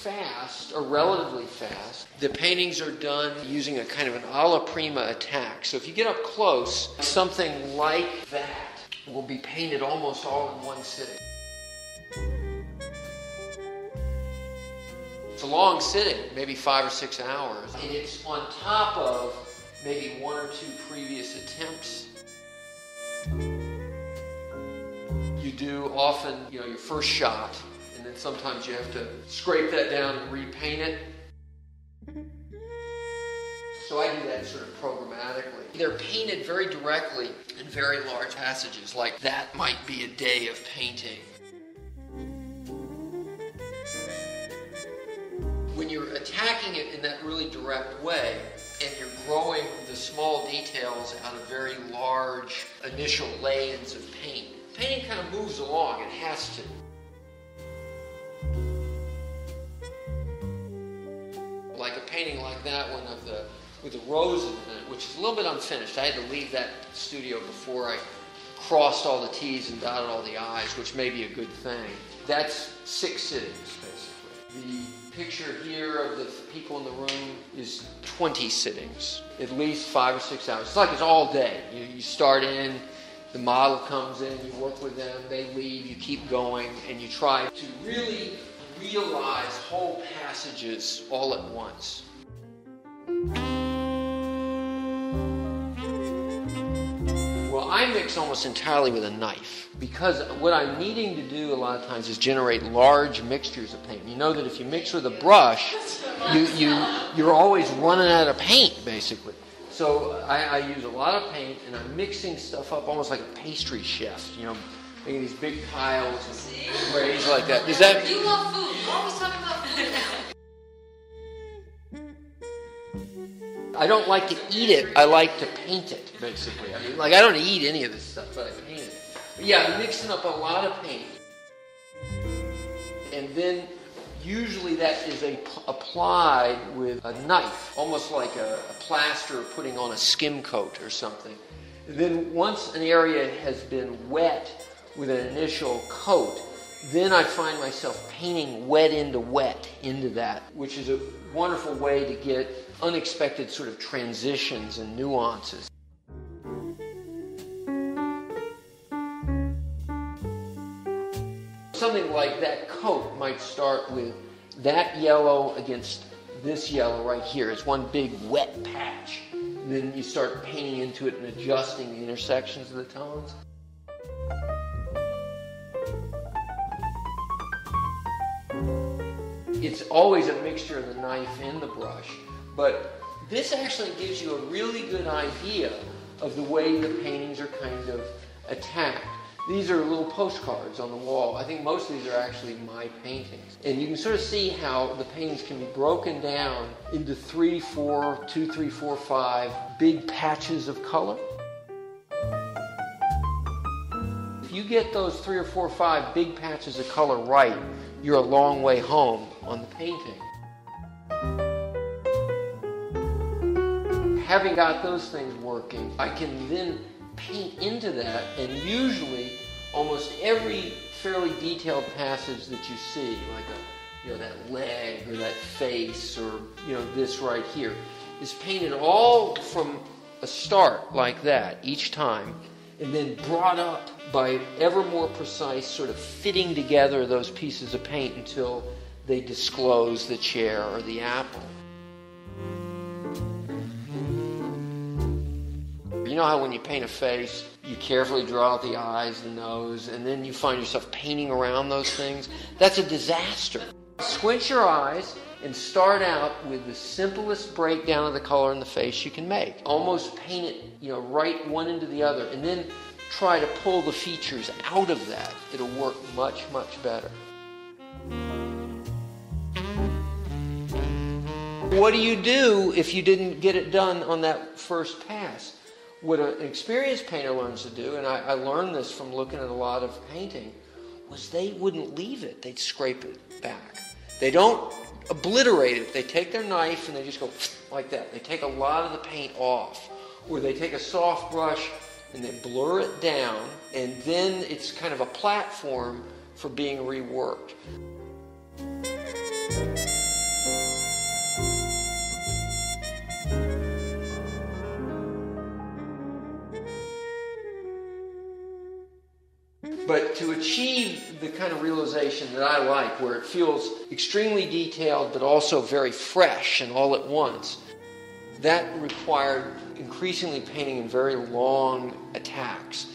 fast, or relatively fast. The paintings are done using a kind of an alla prima attack. So if you get up close, something like that will be painted almost all in one sitting. It's a long sitting, maybe five or six hours, and it's on top of maybe one or two previous attempts. You do often, you know, your first shot, then sometimes you have to scrape that down and repaint it. So I do that sort of programmatically. They're painted very directly in very large passages, like that might be a day of painting. When you're attacking it in that really direct way, and you're growing the small details out of very large initial layers of paint, painting kind of moves along, it has to. Painting like that one of the with the roses in it, which is a little bit unfinished. I had to leave that studio before I crossed all the T's and dotted all the I's, which may be a good thing. That's six sittings, basically. The picture here of the people in the room is 20 sittings, at least five or six hours. It's like it's all day. You, you start in, the model comes in, you work with them, they leave, you keep going, and you try to really realize whole passages all at once. I mix almost entirely with a knife because what I'm needing to do a lot of times is generate large mixtures of paint. You know that if you mix with a brush, you, you, you're always running out of paint, basically. So I, I use a lot of paint and I'm mixing stuff up almost like a pastry chef, you know, making these big piles of grays like that. Does that. You love food. I don't like to eat it. I like to paint it, basically. I mean, like I don't eat any of this stuff, but I paint it. But yeah, I'm mixing up a lot of paint, and then usually that is a, applied with a knife, almost like a, a plaster putting on a skim coat or something. And then once an area has been wet with an initial coat, then I find myself painting wet into wet into that, which is a wonderful way to get unexpected sort of transitions and nuances. Something like that coat might start with that yellow against this yellow right here. It's one big wet patch. then you start painting into it and adjusting the intersections of the tones. It's always a mixture of the knife and the brush, but this actually gives you a really good idea of the way the paintings are kind of attacked. These are little postcards on the wall. I think most of these are actually my paintings. And you can sort of see how the paintings can be broken down into three, four, two, three, four, five big patches of color. If you get those three or four, five big patches of color right, you're a long way home on the painting. Having got those things working, I can then paint into that, and usually almost every fairly detailed passage that you see, like a you know that leg or that face or you know this right here, is painted all from a start like that each time, and then brought up by ever more precise sort of fitting together those pieces of paint until they disclose the chair or the apple. You know how when you paint a face, you carefully draw out the eyes, the nose, and then you find yourself painting around those things? That's a disaster. Squint your eyes and start out with the simplest breakdown of the color in the face you can make. Almost paint it, you know, right one into the other, and then try to pull the features out of that. It'll work much, much better. What do you do if you didn't get it done on that first pass? what an experienced painter learns to do, and I, I, learned this from looking at a lot of painting, was they wouldn't leave it. They'd scrape it back. They don't obliterate it. They take their knife and they just go like that. They take a lot of the paint off. Or they take a soft brush and they blur it down, and then it's kind of a platform for being reworked. But to achieve the kind of realization that I like, where it feels extremely detailed but also very fresh and all at once, that required increasingly painting in very long attacks.